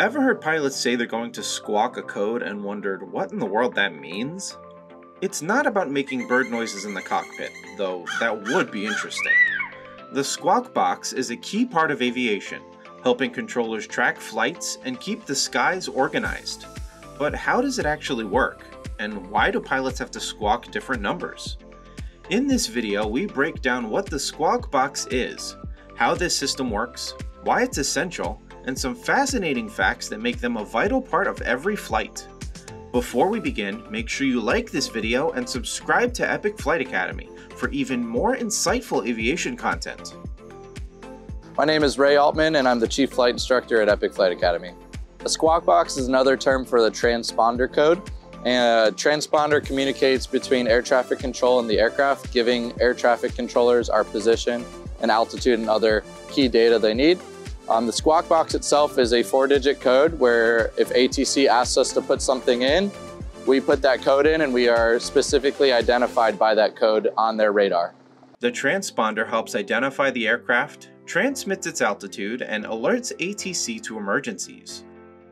Ever heard pilots say they're going to squawk a code and wondered what in the world that means? It's not about making bird noises in the cockpit, though that would be interesting. The squawk box is a key part of aviation, helping controllers track flights and keep the skies organized. But how does it actually work? And why do pilots have to squawk different numbers? In this video, we break down what the squawk box is, how this system works, why it's essential, and some fascinating facts that make them a vital part of every flight. Before we begin, make sure you like this video and subscribe to Epic Flight Academy for even more insightful aviation content. My name is Ray Altmann and I'm the Chief Flight Instructor at Epic Flight Academy. A squawk box is another term for the transponder code. And a transponder communicates between air traffic control and the aircraft, giving air traffic controllers our position and altitude and other key data they need. Um, the squawk box itself is a four digit code where if ATC asks us to put something in, we put that code in and we are specifically identified by that code on their radar. The transponder helps identify the aircraft, transmits its altitude, and alerts ATC to emergencies.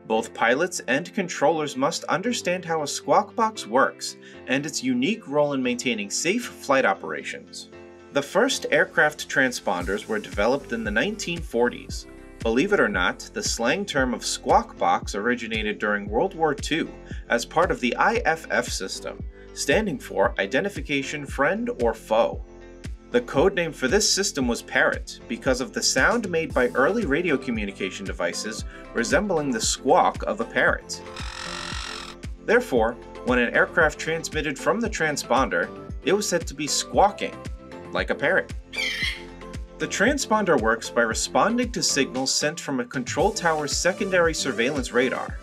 Both pilots and controllers must understand how a squawk box works and its unique role in maintaining safe flight operations. The first aircraft transponders were developed in the 1940s. Believe it or not, the slang term of squawk box originated during World War II as part of the IFF system, standing for Identification Friend or Foe. The codename for this system was Parrot because of the sound made by early radio communication devices resembling the squawk of a parrot. Therefore, when an aircraft transmitted from the transponder, it was said to be squawking, like a parrot. The transponder works by responding to signals sent from a control tower's secondary surveillance radar.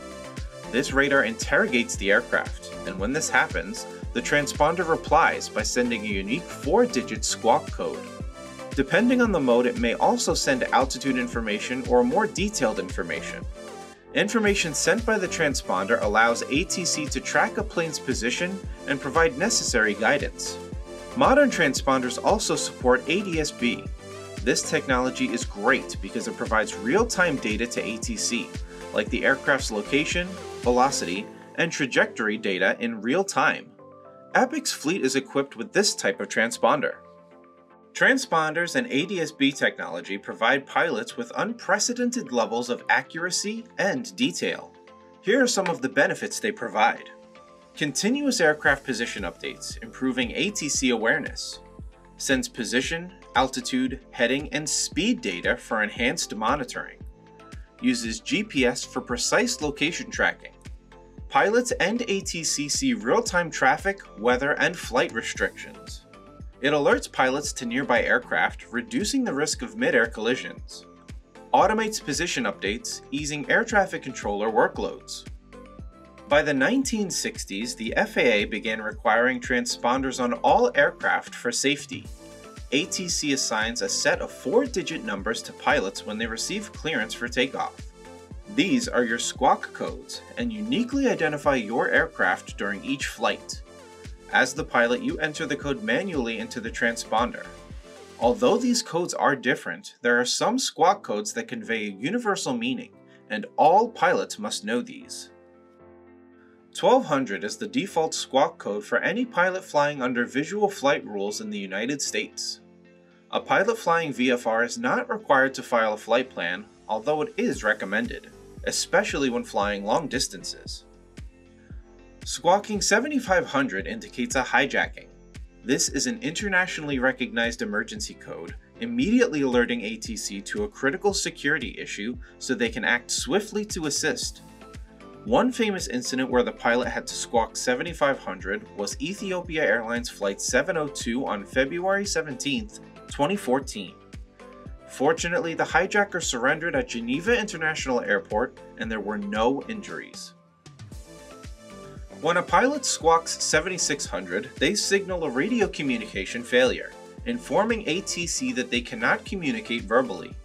This radar interrogates the aircraft, and when this happens, the transponder replies by sending a unique 4-digit squawk code. Depending on the mode, it may also send altitude information or more detailed information. Information sent by the transponder allows ATC to track a plane's position and provide necessary guidance. Modern transponders also support ADS-B. This technology is great because it provides real-time data to ATC, like the aircraft's location, velocity, and trajectory data in real time. Epic's fleet is equipped with this type of transponder. Transponders and ADS-B technology provide pilots with unprecedented levels of accuracy and detail. Here are some of the benefits they provide. Continuous aircraft position updates, improving ATC awareness. Sends position, altitude, heading, and speed data for enhanced monitoring. Uses GPS for precise location tracking. Pilots and ATC see real-time traffic, weather, and flight restrictions. It alerts pilots to nearby aircraft, reducing the risk of mid-air collisions. Automates position updates, easing air traffic controller workloads. By the 1960s, the FAA began requiring transponders on all aircraft for safety. ATC assigns a set of four-digit numbers to pilots when they receive clearance for takeoff. These are your squawk codes and uniquely identify your aircraft during each flight. As the pilot, you enter the code manually into the transponder. Although these codes are different, there are some squawk codes that convey a universal meaning, and all pilots must know these. 1200 is the default squawk code for any pilot flying under visual flight rules in the United States. A pilot flying VFR is not required to file a flight plan, although it is recommended, especially when flying long distances. Squawking 7500 indicates a hijacking. This is an internationally recognized emergency code, immediately alerting ATC to a critical security issue so they can act swiftly to assist. One famous incident where the pilot had to squawk 7500 was Ethiopia Airlines Flight 702 on February 17, 2014. Fortunately, the hijacker surrendered at Geneva International Airport and there were no injuries. When a pilot squawks 7600, they signal a radio communication failure, informing ATC that they cannot communicate verbally.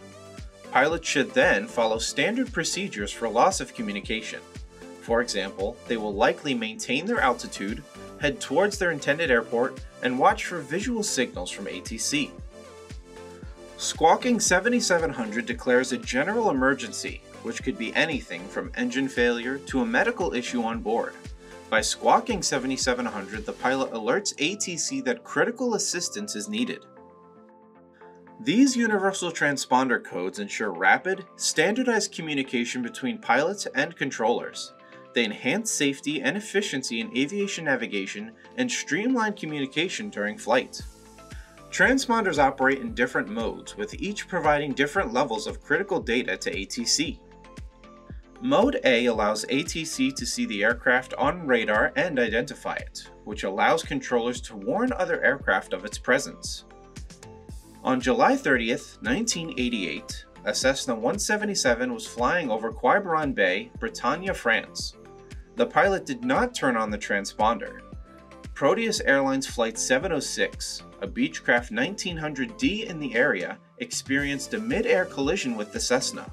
Pilots should then follow standard procedures for loss of communication. For example, they will likely maintain their altitude, head towards their intended airport, and watch for visual signals from ATC. Squawking 7700 declares a general emergency, which could be anything from engine failure to a medical issue on board. By squawking 7700, the pilot alerts ATC that critical assistance is needed. These universal transponder codes ensure rapid, standardized communication between pilots and controllers. They enhance safety and efficiency in aviation navigation and streamline communication during flight. Transponders operate in different modes, with each providing different levels of critical data to ATC. Mode A allows ATC to see the aircraft on radar and identify it, which allows controllers to warn other aircraft of its presence. On July 30th, 1988, a Cessna 177 was flying over Quiberon Bay, Bretagne, France. The pilot did not turn on the transponder. Proteus Airlines Flight 706, a Beechcraft 1900D in the area, experienced a mid-air collision with the Cessna.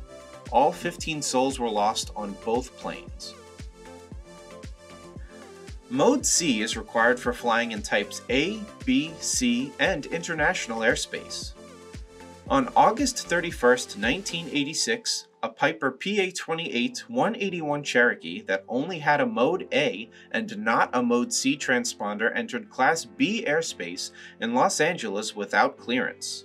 All 15 souls were lost on both planes. Mode C is required for flying in types A, B, C, and international airspace. On August 31, 1986, a Piper PA-28 181 Cherokee that only had a Mode A and not a Mode C transponder entered Class B airspace in Los Angeles without clearance.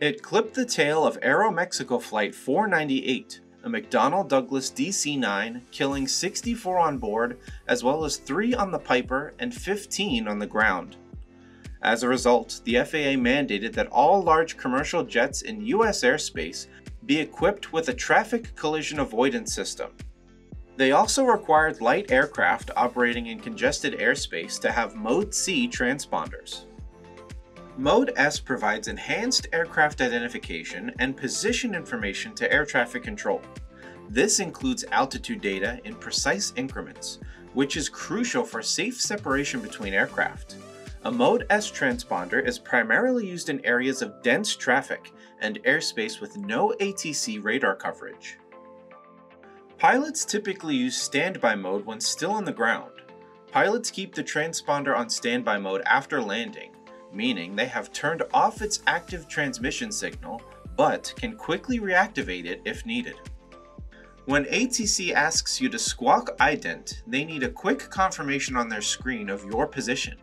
It clipped the tail of Aeromexico Flight 498, a McDonnell Douglas DC-9, killing 64 on board, as well as 3 on the Piper and 15 on the ground. As a result, the FAA mandated that all large commercial jets in U.S. airspace be equipped with a traffic collision avoidance system. They also required light aircraft operating in congested airspace to have Mode C transponders. Mode S provides enhanced aircraft identification and position information to air traffic control. This includes altitude data in precise increments, which is crucial for safe separation between aircraft. A Mode S transponder is primarily used in areas of dense traffic and airspace with no ATC radar coverage. Pilots typically use standby mode when still on the ground. Pilots keep the transponder on standby mode after landing, meaning they have turned off its active transmission signal, but can quickly reactivate it if needed. When ATC asks you to squawk ident, they need a quick confirmation on their screen of your position.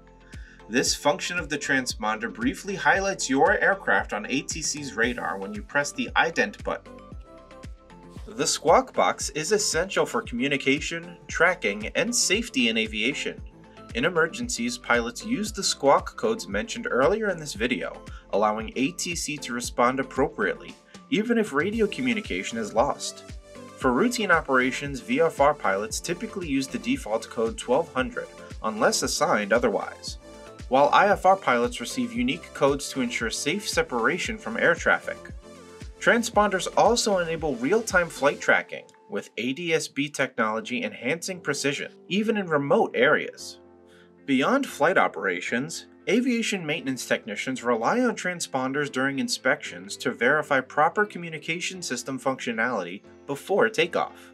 This function of the transponder briefly highlights your aircraft on ATC's radar when you press the ident button. The squawk box is essential for communication, tracking, and safety in aviation. In emergencies, pilots use the squawk codes mentioned earlier in this video, allowing ATC to respond appropriately, even if radio communication is lost. For routine operations, VFR pilots typically use the default code 1200, unless assigned otherwise, while IFR pilots receive unique codes to ensure safe separation from air traffic. Transponders also enable real-time flight tracking, with ADS-B technology enhancing precision, even in remote areas. Beyond flight operations, aviation maintenance technicians rely on transponders during inspections to verify proper communication system functionality before takeoff.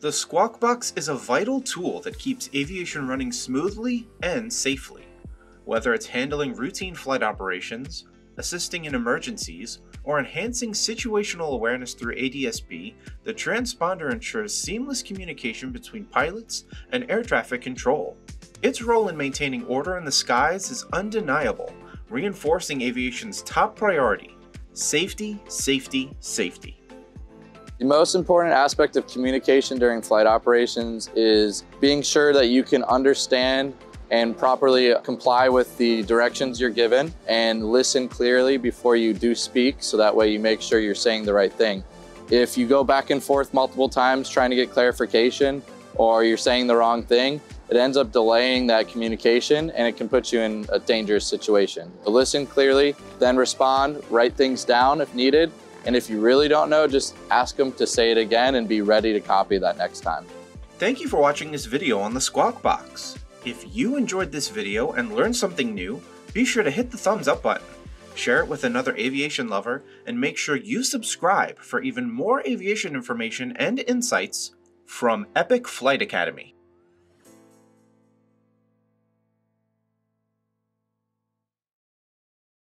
The Squawk Box is a vital tool that keeps aviation running smoothly and safely. Whether it's handling routine flight operations, assisting in emergencies, or enhancing situational awareness through ADS-B, the transponder ensures seamless communication between pilots and air traffic control. Its role in maintaining order in the skies is undeniable, reinforcing aviation's top priority safety, safety, safety. The most important aspect of communication during flight operations is being sure that you can understand and properly comply with the directions you're given and listen clearly before you do speak so that way you make sure you're saying the right thing. If you go back and forth multiple times trying to get clarification or you're saying the wrong thing, it ends up delaying that communication and it can put you in a dangerous situation. So listen clearly, then respond, write things down if needed, and if you really don't know, just ask them to say it again and be ready to copy that next time. Thank you for watching this video on the Squawk Box. If you enjoyed this video and learned something new, be sure to hit the thumbs up button, share it with another aviation lover, and make sure you subscribe for even more aviation information and insights from Epic Flight Academy.